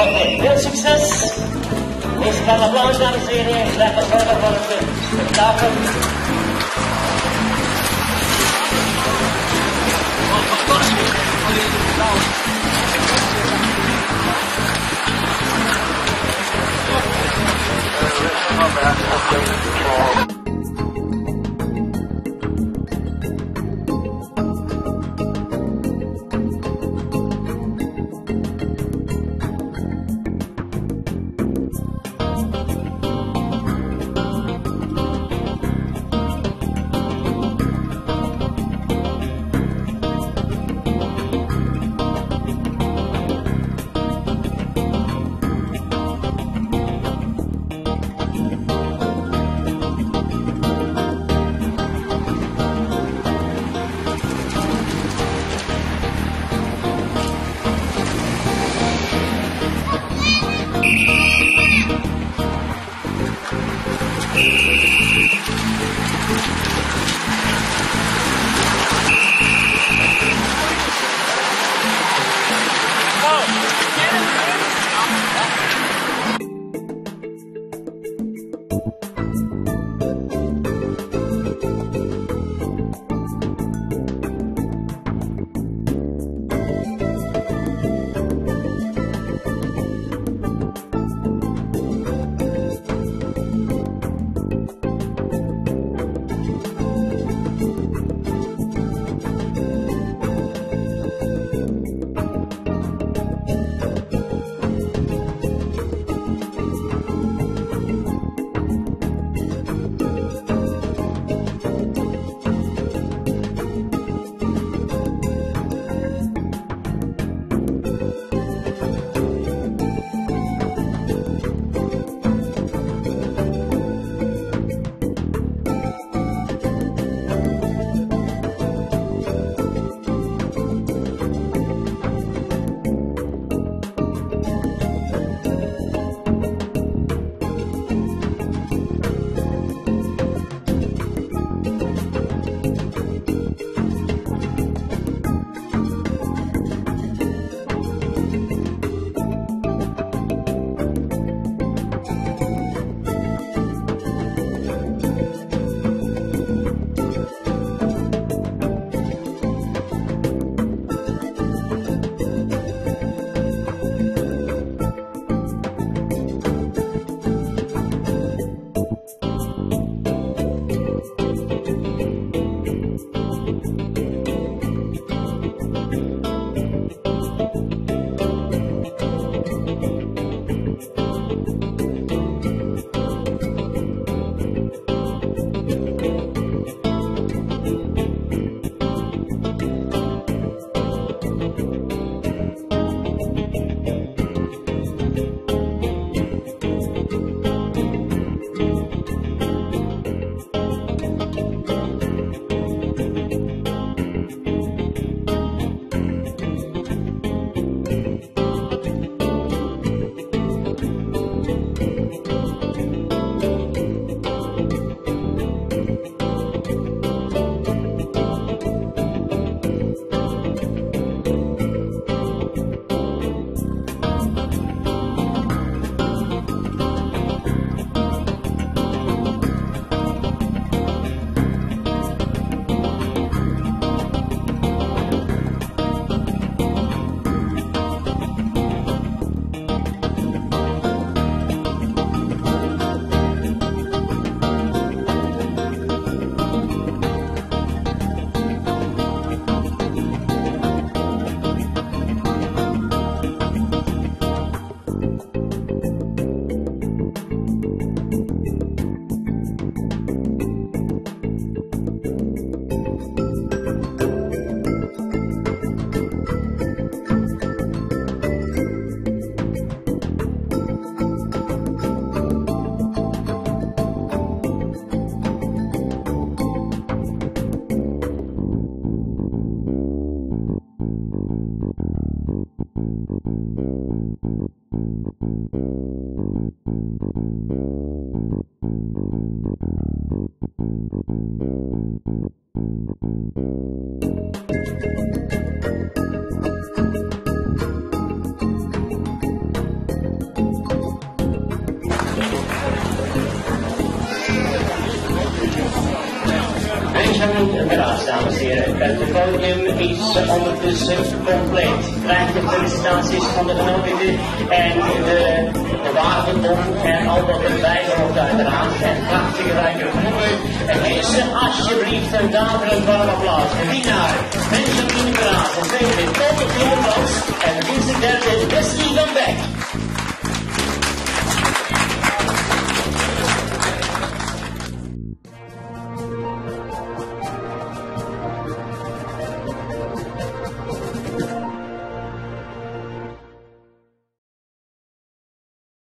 Oke, real is van de plaats, dames en heren, de persoon van het spektakel. Uh, Dames en heren. Het podium is ondertussen compleet. Krijgt de felicitaties van de genodigden en de, de wagenbom en al wat erbij hoort uiteraard. En prachtige rijke groepen. En ze alsjeblieft een warm applaus. De winnaar, Benjamin Raas. En tweede, Tom Jonas. En de derde, Wesley van Beck.